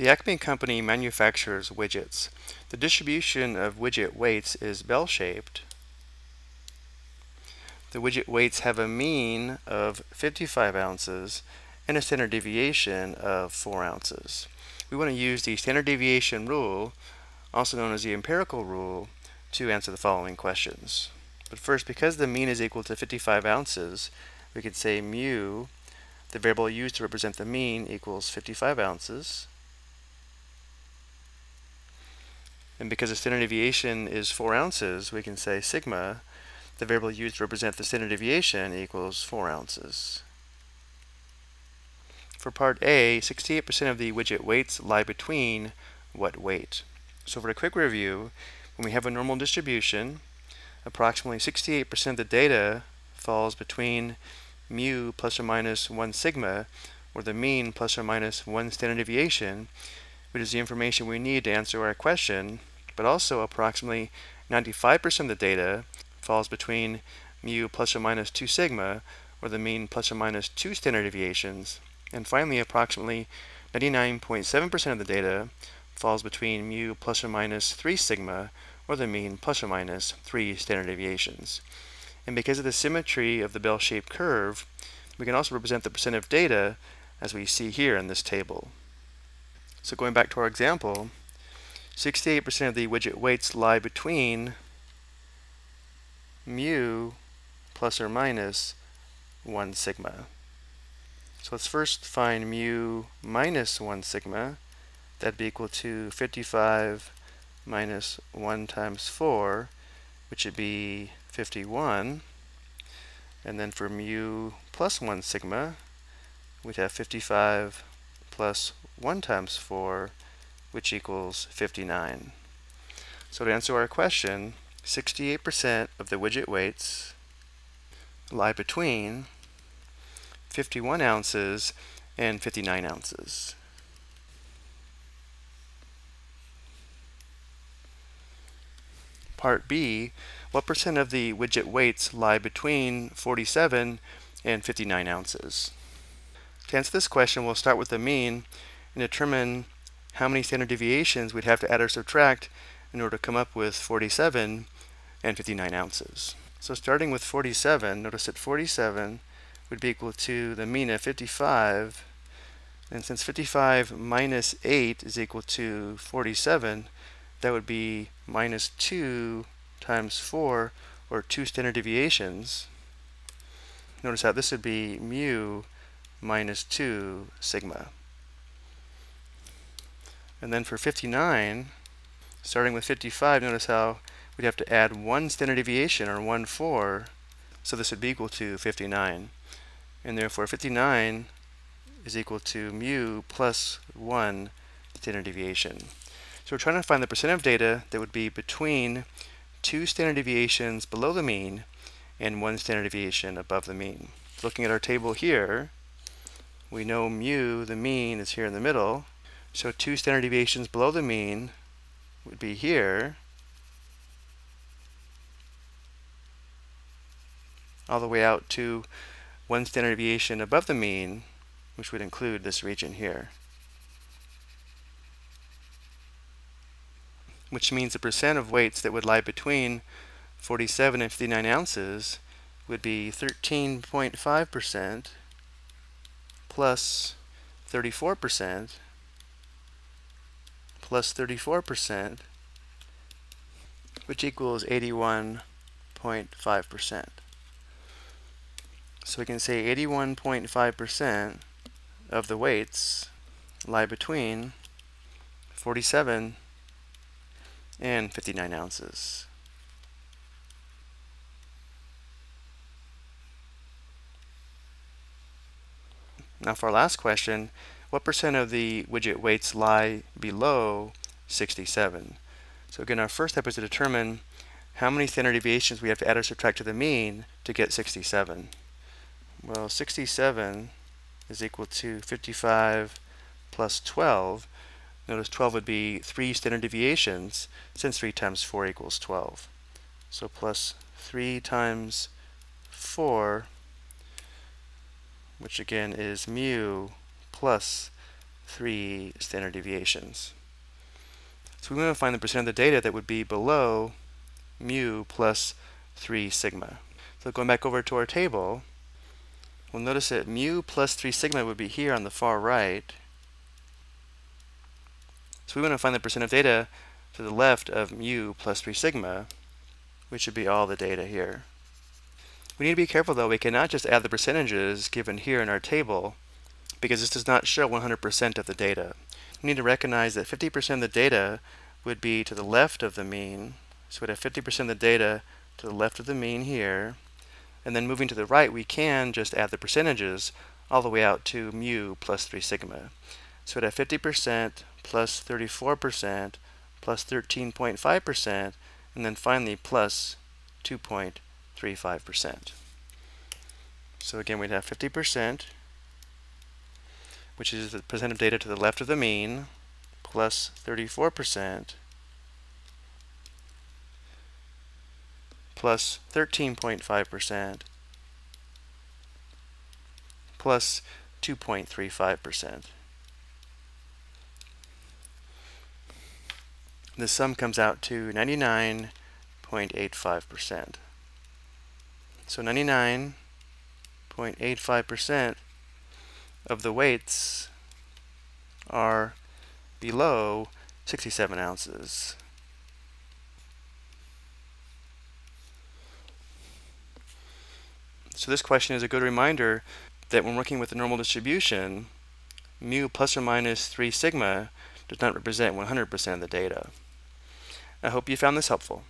The Acme Company manufactures widgets. The distribution of widget weights is bell-shaped. The widget weights have a mean of 55 ounces and a standard deviation of 4 ounces. We want to use the standard deviation rule, also known as the empirical rule, to answer the following questions. But first, because the mean is equal to 55 ounces, we could say mu, the variable used to represent the mean, equals 55 ounces. And because the standard deviation is 4 ounces, we can say sigma, the variable used to represent the standard deviation, equals 4 ounces. For part A, 68% of the widget weights lie between what weight? So for a quick review, when we have a normal distribution, approximately 68% of the data falls between mu plus or minus 1 sigma, or the mean plus or minus 1 standard deviation, which is the information we need to answer our question, but also approximately 95% of the data falls between mu plus or minus 2 sigma, or the mean plus or minus 2 standard deviations, and finally approximately 99.7% of the data falls between mu plus or minus 3 sigma, or the mean plus or minus 3 standard deviations. And because of the symmetry of the bell-shaped curve, we can also represent the percent of data as we see here in this table. So going back to our example, 68% of the widget weights lie between mu plus or minus 1 sigma. So let's first find mu minus 1 sigma. That'd be equal to 55 minus 1 times 4, which would be 51. And then for mu plus 1 sigma, we'd have 55 plus 1 times 4, which equals 59. So to answer our question, 68% of the widget weights lie between 51 ounces and 59 ounces. Part B, what percent of the widget weights lie between 47 and 59 ounces? To answer this question, we'll start with the mean and determine how many standard deviations we'd have to add or subtract in order to come up with 47 and 59 ounces. So starting with 47, notice that 47 would be equal to the mean of 55, and since 55 minus 8 is equal to 47, that would be minus 2 times 4, or 2 standard deviations. Notice how this would be mu minus 2 sigma. And then for 59, starting with 55, notice how we'd have to add one standard deviation, or 1 4, so this would be equal to 59. And therefore 59 is equal to mu plus 1 standard deviation. So we're trying to find the percent of data that would be between two standard deviations below the mean and one standard deviation above the mean. Looking at our table here, we know mu, the mean, is here in the middle. So two standard deviations below the mean would be here, all the way out to one standard deviation above the mean, which would include this region here. which means the percent of weights that would lie between 47 and 59 ounces would be 13.5% plus 34% plus 34%, which equals 81.5%. So we can say 81.5% of the weights lie between 47 and 59 ounces. Now for our last question, what percent of the widget weights lie below 67? So again, our first step is to determine how many standard deviations we have to add or subtract to the mean to get 67. Well, 67 is equal to 55 plus 12, Notice 12 would be 3 standard deviations, since 3 times 4 equals 12. So plus 3 times 4, which again is mu plus three standard deviations. So we want to find the percent of the data that would be below mu plus 3 sigma. So going back over to our table, we'll notice that mu plus 3 sigma would be here on the far right. So we want to find the percent of data to the left of mu plus 3 sigma, which would be all the data here. We need to be careful though, we cannot just add the percentages given here in our table because this does not show 100% of the data. We need to recognize that 50% of the data would be to the left of the mean. So we'd have 50% of the data to the left of the mean here. And then moving to the right, we can just add the percentages all the way out to mu plus 3 sigma. So we'd have 50% plus 34% plus 13.5%, and then finally plus 2.35%. So again, we'd have 50%, which is the percent of data to the left of the mean, plus 34%, plus 13.5%, plus 2.35%. The sum comes out to 99.85%. So 99.85% of the weights are below 67 ounces. So this question is a good reminder that when working with the normal distribution, mu plus or minus 3 sigma does not represent 100% of the data. I hope you found this helpful.